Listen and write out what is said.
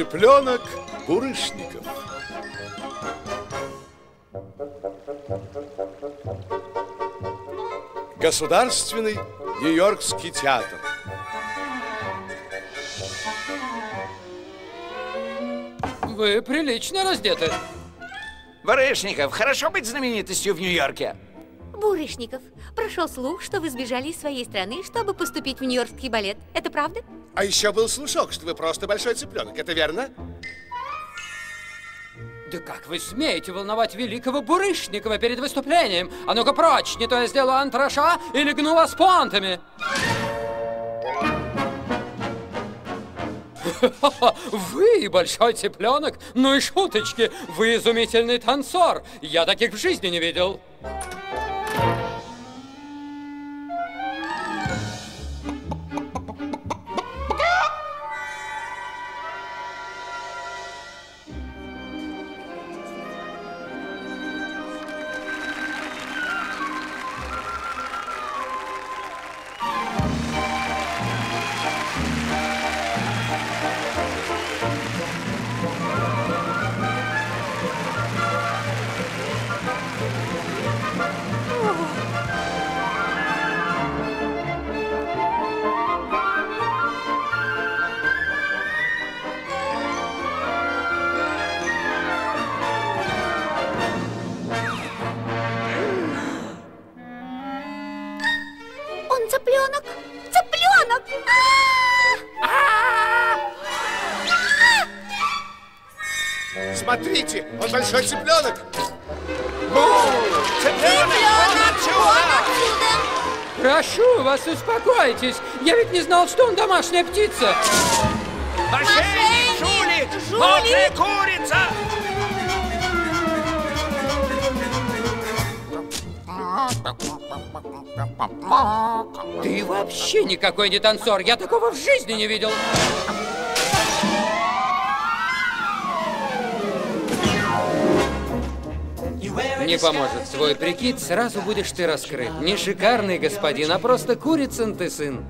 Цыпленок Бурышников. Государственный Нью-Йоркский театр. Вы прилично раздеты. Барышников, хорошо быть знаменитостью в Нью-Йорке. Бурышников, прошел слух, что вы сбежали из своей страны, чтобы поступить в Нью-Йоркский балет. Это правда? А еще был слушок, что вы просто большой цыпленок. Это верно? Да как вы смеете волновать великого Бурышникова перед выступлением? А ну-ка прочь, не то я сделаю антраша и легну вас понтами. Вы большой цыпленок? Ну и шуточки, вы изумительный танцор. Я таких в жизни не видел. Он цыпленок! Цыпленок! Смотрите, он большой цыпленок. Цыпленок, вон отсюда! Прошу вас, успокойтесь. Я ведь не знал, что он домашняя птица. Мошенник, жулик, мокрая курица! Ты вообще никакой не танцор. Я такого в жизни не видел. Не поможет твой прикид, сразу будешь ты раскрыт. Не шикарный господин, а просто курицын ты сын.